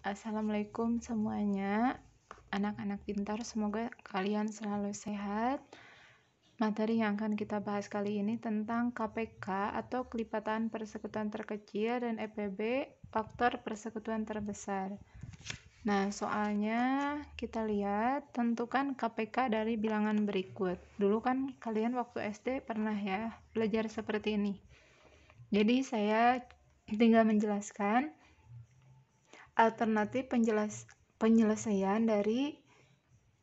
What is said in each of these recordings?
Assalamualaikum semuanya, anak-anak pintar. Semoga kalian selalu sehat. Materi yang akan kita bahas kali ini tentang KPK atau kelipatan persekutuan terkecil dan EPB faktor persekutuan terbesar. Nah, soalnya kita lihat tentukan KPK dari bilangan berikut. Dulu kan kalian waktu SD pernah ya belajar seperti ini. Jadi saya tinggal menjelaskan alternatif penjelas penyelesaian dari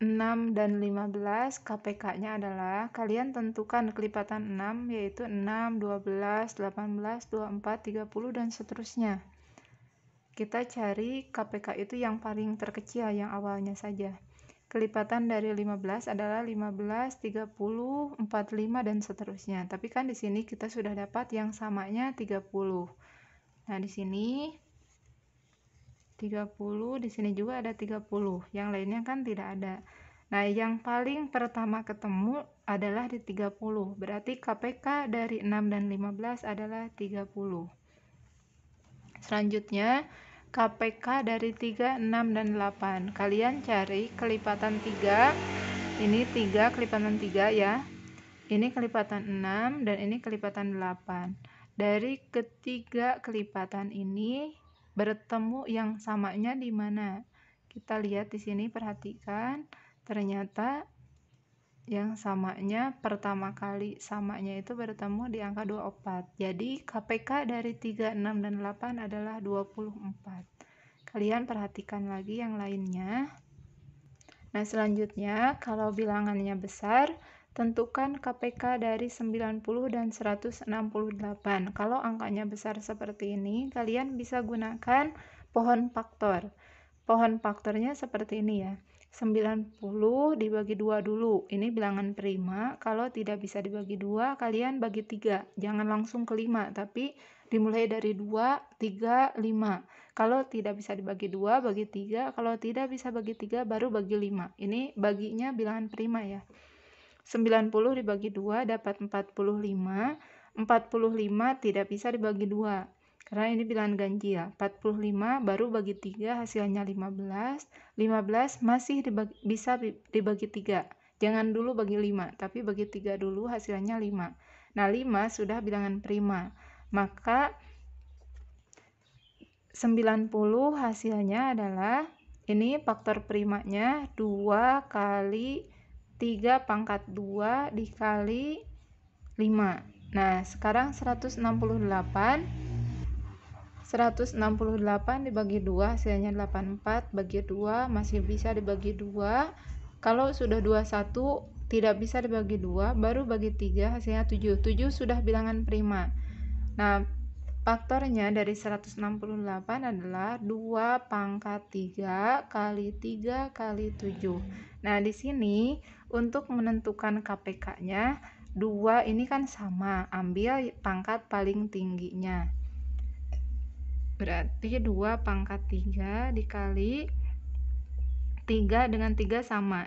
6 dan 15 KPK-nya adalah kalian tentukan kelipatan 6 yaitu 6, 12, 18, 24, 30 dan seterusnya. Kita cari KPK itu yang paling terkecil yang awalnya saja. Kelipatan dari 15 adalah 15, 30, 45 dan seterusnya. Tapi kan di sini kita sudah dapat yang samanya 30. Nah, di sini 30, di sini juga ada 30. Yang lainnya kan tidak ada. Nah, yang paling pertama ketemu adalah di 30. Berarti KPK dari 6 dan 15 adalah 30. Selanjutnya, KPK dari 3, 6, dan 8. Kalian cari kelipatan 3. Ini 3 kelipatan 3 ya. Ini kelipatan 6 dan ini kelipatan 8. Dari ketiga kelipatan ini bertemu yang samanya di mana? Kita lihat di sini perhatikan ternyata yang samanya pertama kali samanya itu bertemu di angka 24. Jadi KPK dari 3, 6 dan 8 adalah 24. Kalian perhatikan lagi yang lainnya. Nah, selanjutnya kalau bilangannya besar Tentukan KPK dari 90 dan 168. Kalau angkanya besar seperti ini, kalian bisa gunakan pohon faktor. Pohon faktornya seperti ini ya. 90 dibagi 2 dulu. Ini bilangan prima. Kalau tidak bisa dibagi 2, kalian bagi 3. Jangan langsung ke 5, tapi dimulai dari 2, 3, 5. Kalau tidak bisa dibagi 2, bagi 3. Kalau tidak bisa bagi 3, baru bagi 5. Ini baginya bilangan prima ya. 90 dibagi 2 dapat 45. 45 tidak bisa dibagi 2. Karena ini bilangan ganjil. 45 baru bagi 3 hasilnya 15. 15 masih dibagi, bisa dibagi 3. Jangan dulu bagi 5, tapi bagi 3 dulu hasilnya 5. Nah, 5 sudah bilangan prima. Maka 90 hasilnya adalah ini faktor primanya 2 kali 3 pangkat 2 dikali 5 nah sekarang 168 168 dibagi 2 hasilnya 84 bagi 2 masih bisa dibagi 2 kalau sudah 21 tidak bisa dibagi 2 baru bagi 3 hasilnya 7 7 sudah bilangan prima. Nah faktornya dari 168 adalah 2 pangkat 3 kali 3 kali 7 nah di sini untuk menentukan KPK-nya, dua ini kan sama, ambil pangkat paling tingginya. Berarti 2 pangkat 3 dikali 3 dengan 3 sama.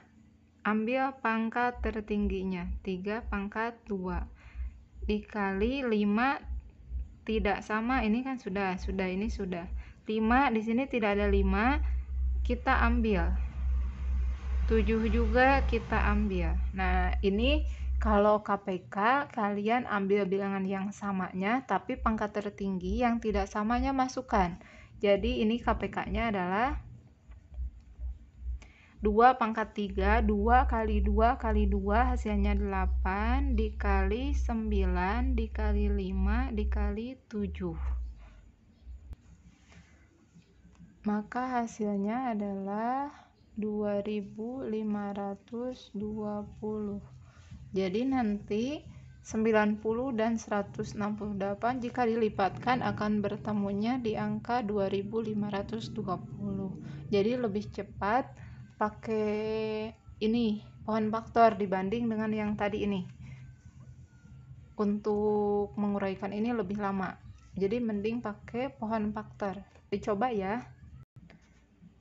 Ambil pangkat tertingginya, 3 pangkat 2. Dikali 5 tidak sama, ini kan sudah, sudah ini sudah. 5 di sini tidak ada 5, kita ambil 7 juga kita ambil. Nah, ini kalau KPK kalian ambil bilangan yang samanya tapi pangkat tertinggi yang tidak samanya masukkan. Jadi ini KPK-nya adalah 2 pangkat 3, 2 kali 2 kali 2 hasilnya 8 dikali 9 dikali 5 dikali 7. Maka hasilnya adalah 2520 jadi nanti 90 dan 168 jika dilipatkan akan bertemunya di angka 2520 jadi lebih cepat pakai ini pohon faktor dibanding dengan yang tadi ini. Untuk menguraikan ini lebih lama. Jadi mending pakai pohon faktor dicoba ya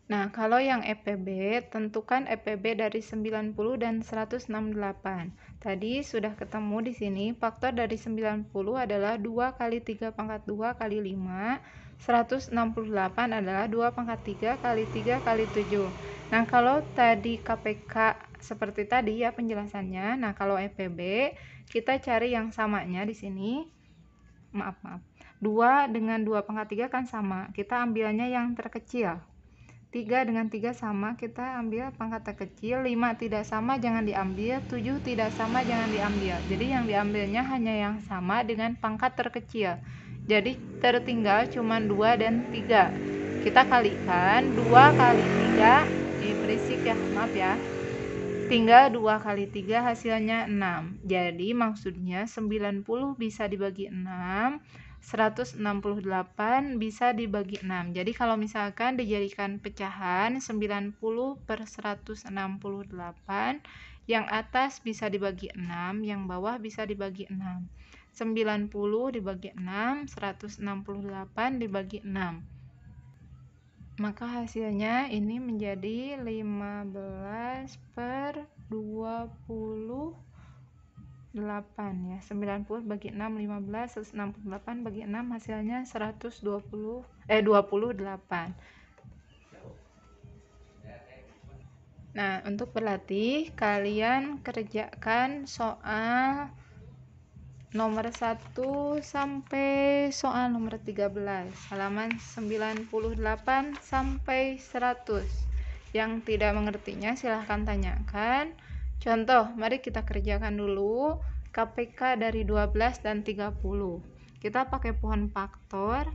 Nah, kalau yang EPB, tentukan EPB dari 90 dan 168. Tadi sudah ketemu di sini, faktor dari 90 adalah 2 kali 3 pangkat 2 kali 5. 168 adalah 2 pangkat 3 kali 3 kali 7 nah kalau tadi KPK seperti tadi ya penjelasannya nah kalau EPB kita cari yang samanya di sini maaf maaf 2 dengan 2 pangkat 3 kan sama kita ambilnya yang terkecil 3 dengan 3 sama kita ambil pangkat terkecil. 5 tidak sama jangan diambil. 7 tidak sama jangan diambil. Jadi yang diambilnya hanya yang sama dengan pangkat terkecil. Jadi tertinggal cuma 2 dan 3 kita kalikan 2 kali 3 ini berisik ya maaf ya. Tinggal 2 kali 3 hasilnya 6 jadi maksudnya 90 bisa dibagi 6 168 bisa dibagi 6 jadi kalau misalkan dijadikan pecahan 90 per 168 yang atas bisa dibagi 6 yang bawah bisa dibagi 6 90 dibagi 6 168 dibagi 6 maka hasilnya ini menjadi 15 per 20 8 ya. 90 bagi 6 15 168 bagi 6 hasilnya 120 eh 28 Nah untuk berlatih kalian kerjakan soal nomor 1 sampai soal nomor 13 halaman 98 sampai 100 yang tidak mengertinya silahkan tanyakan Contoh, mari kita kerjakan dulu KPK dari 12 dan 30. Kita pakai pohon faktor.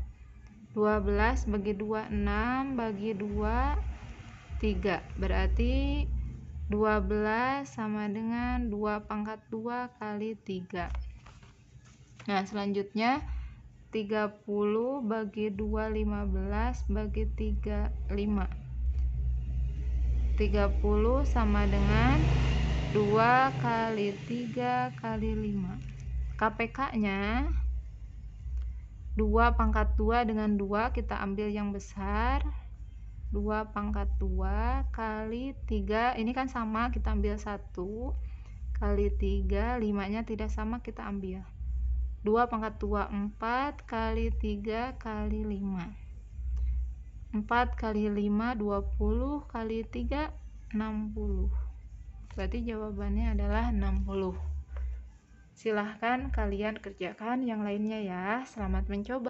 12 bagi 2, 6 bagi 2, 3. Berarti 12 sama dengan 2 pangkat 2 kali 3. Nah, selanjutnya 30 bagi 2, 15 bagi 3, 5. 30 sama dengan 2 kali 3 kali 5 KPK nya 2 pangkat 2 dengan 2 kita ambil yang besar. 2 pangkat 2 kali 3 ini kan sama kita ambil 1 kali 3 5 nya tidak sama kita ambil. 2 pangkat 2 4 kali 3 kali 5 4 kali 5 20 kali 3 60 Berarti jawabannya adalah 60. Silahkan kalian kerjakan yang lainnya ya. Selamat mencoba.